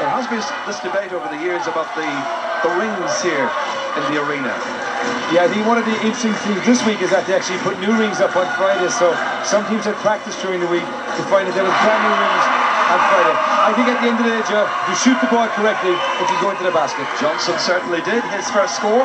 There has been this debate over the years about the, the rings here in the arena. Yeah, I think one of the interesting things this week is that they actually put new rings up on Friday, so some teams had practice during the week to find that there were brand new rings on Friday. I think at the end of the day, Joe, you shoot the ball correctly, it can go into the basket. Johnson certainly did his first score.